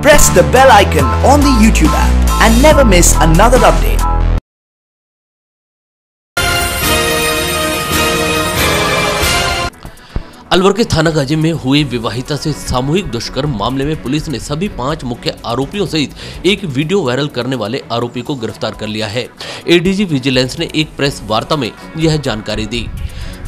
Press the bell icon on the YouTube app and never miss another update. Alwar के थाना गाजी में हुई विवाहिता से सामूहिक दुष्कर्म मामले में पुलिस ने सभी पाँच मुख्य आरोपियों सहित एक वीडियो वायरल करने वाले आरोपी को गिरफ़्तार कर लिया है एडीजी विजिलेंस ने एक प्रेस वार्ता में यह जानकारी दी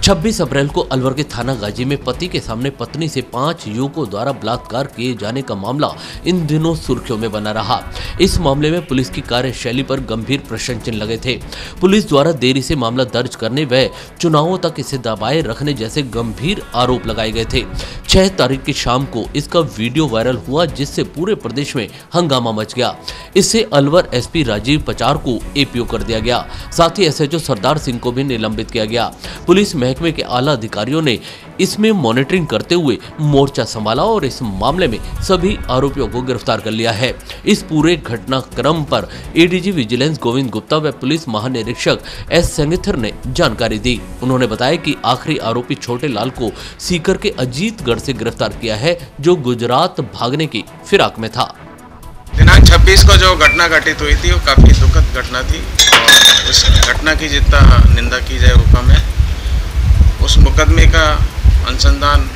26 अप्रैल को अलवर के थाना गाजी में पति के सामने पत्नी से पाँच युवकों द्वारा बलात्कार किए जाने का मामला इन दिनों सुर्खियों में बना रहा। इस मामले में पुलिस की कार्यशैली पर गंभीर प्रश्न चिन्ह लगे थे। पुलिस द्वारा देरी से मामला दर्ज करने व चुनावों तक इसे दबाए रखने जैसे गंभीर आरोप लगाए गए थे। छह तारीख की शाम को इसका वीडियो वायरल हुआ, जिससे पूरे प्रदेश में हंगामा मच गया। इससे अलवर एसपी राजीव पचार को एपीओ कर दिया गया। साथ ही एसएचओ सरदार सिंह को भी निलंबित किया गया। पुलिस महकमे के आला अधिकारियों ने इसमें मॉनिटरिंग करते हुए मोर्चा संभाला और इस मामले में सभी आरोपियों को गिरफ़्तार कर लिया है। इस पूरे घटनाक्रम पर एडीजी विजिलेंस गोविंद गुप्ता व पुलिस महानिरीक्षक एस संगिथर ने जानकारी दी। उन्होंने बताया कि आखिरी आरोपी छोटे लाल को सीकर के अजीतगढ़ से गिरफ़्तार किया है, जो गुजरात भागने की फिराक में था। दिनांक 26 को जो घटना घटित हुई थी, वो काफ़ी दुखद घटना थी और उस घटना की जितना निंदा की जाए वो कम है उस मुकदमे का अनुसंधान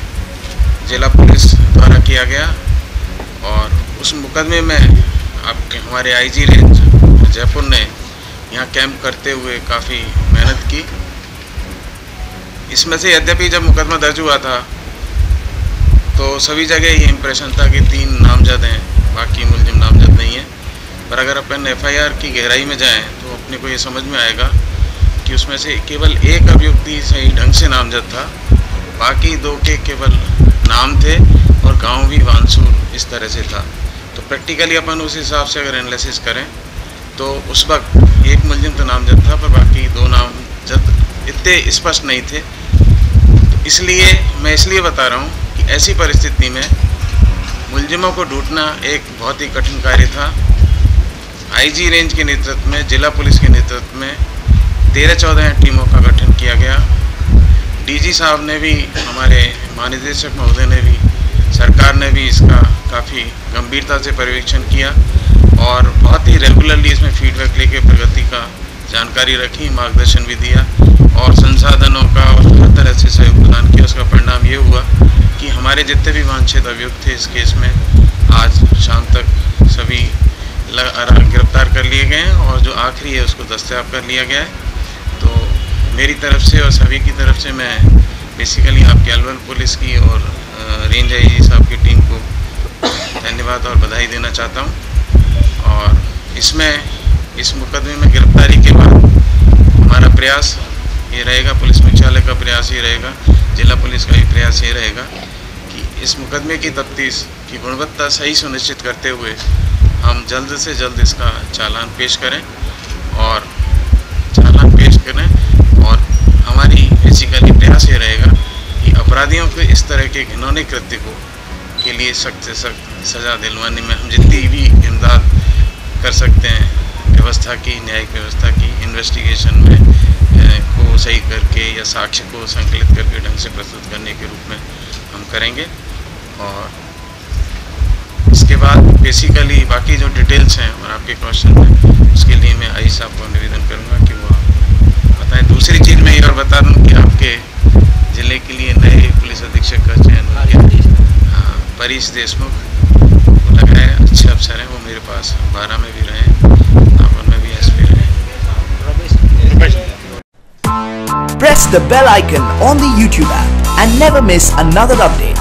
जिला पुलिस द्वारा किया गया और उस मुकदमे में आपके, हमारे आईजी रेंज जयपुर ने यहाँ कैंप करते हुए काफ़ी मेहनत की। इसमें से यद्यपि जब मुकदमा दर्ज हुआ था तो सभी जगह ये इम्प्रेशन था कि तीन नामजद हैं, बाकी मुलजिम नामजद नहीं है। पर अगर अपन एफआईआर की गहराई में जाएँ तो अपने को ये समझ में आएगा कि उसमें से केवल एक अभियुक्ति सही ढंग से नामजद था, बाकी दो के केवल नाम थे और गाँव भी वानसूर इस तरह से था। तो प्रैक्टिकली अपन उस हिसाब से अगर एनालिसिस करें तो उस वक्त एक मुलजिम तो नामजद था, पर बाकी दो नामजद इतने स्पष्ट नहीं थे। तो इसलिए मैं इसलिए बता रहा हूँ कि ऐसी परिस्थिति में मुलजिमों को ढूंढना एक बहुत ही कठिन कार्य था। आईजी रेंज के नेतृत्व में, जिला पुलिस के नेतृत्व में तेरह चौदह टीमों का गठन किया गया। डीजी साहब ने भी, हमारे महानिदेशक महोदय ने भी, सरकार ने भी इसका काफ़ी गंभीरता से पर्यवेक्षण किया और बहुत ही रेगुलरली इसमें फीडबैक लेके प्रगति का जानकारी रखी, मार्गदर्शन भी दिया और संसाधनों का और हर तरह से सहयोग प्रदान किया। उसका परिणाम ये हुआ कि हमारे जितने भी वांछित अभियुक्त थे इस केस में, आज शाम तक सभी गिरफ़्तार कर लिए गए हैं और जो आखिरी है उसको दस्तयाब कर लिया गया है। मेरी तरफ़ से और सभी की तरफ़ से मैं बेसिकली आपके अलवर पुलिस की और रेंज आई जी साहब की टीम को धन्यवाद और बधाई देना चाहता हूँ। और इसमें, इस मुकदमे में गिरफ्तारी के बाद हमारा प्रयास ये रहेगा, पुलिस मुख्यालय का प्रयास ये रहेगा, जिला पुलिस का भी प्रयास ये रहेगा कि इस मुकदमे की तफ्तीश की गुणवत्ता सही सुनिश्चित करते हुए हम जल्द से जल्द इसका चालान पेश करें और चालान पेश करें और हमारी बेसिकली प्रयास ये रहेगा कि अपराधियों को इस तरह के घिनौने कृत्य को के लिए सख्त से सख्त सज़ा दिलवाने में हम जितनी भी इमदाद कर सकते हैं, व्यवस्था की, न्यायिक व्यवस्था की इन्वेस्टिगेशन में को सही करके या साक्ष्य को संकलित करके ढंग से प्रस्तुत करने के रूप में हम करेंगे। और इसके बाद बेसिकली बाकी जो डिटेल्स हैं और आपके क्वेश्चन हैं, उसके लिए मैं आई साहब को निवेदन करूँगा कि वो बताएँ। दूसरी चीज़ मैं ये और बता दूँ कि आपके ज़िले के लिए नए पुलिस अधीक्षक का चयन हो गया। हाँ परीश देशमुख, वो लग है, अच्छे अफसर हैं, वो मेरे पास बारह में भी रहे नामन में भी एस पी रहे Press the bell icon on the YouTube app and never miss another update.